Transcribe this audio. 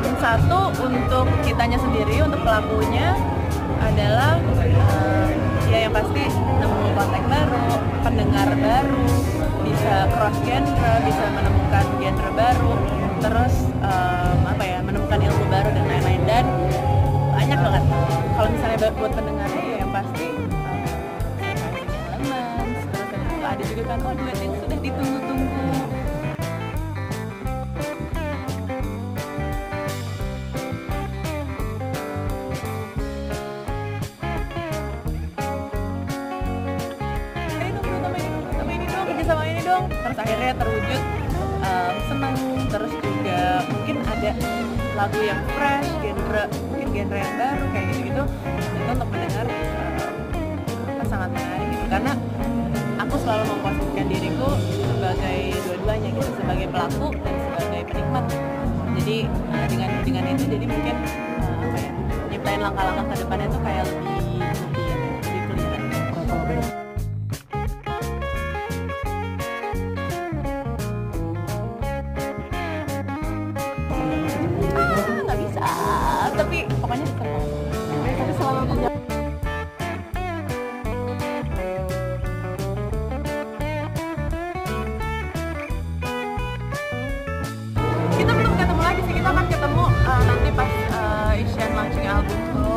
satu untuk kitanya sendiri untuk pelakunya adalah uh, ya yang pasti nemu konten baru pendengar baru bisa cross genre bisa menemukan genre baru terus um, apa ya menemukan ilmu baru dan lain-lain. Dan banyak banget. Kalau misalnya buat pendengarnya ya yang pasti terus ada juga kan oh duet yang sudah ditunggu-tunggu terus akhirnya terwujud um, seneng terus juga mungkin ada lagu yang fresh genre mungkin genre yang baru kayak gitu gitu itu untuk mendengar um, sangat menarik gitu. Karena aku selalu memposisikan diriku sebagai dua-duanya gitu sebagai pelaku dan sebagai penikmat. Jadi uh, dengan dengan itu jadi mungkin uh, apa ya nyiptain langkah-langkah ke depannya tuh kayak lebih lebih, lebih clear kita belum ketemu lagi sih kita akan ketemu uh, nanti pas uh, Isyan launching album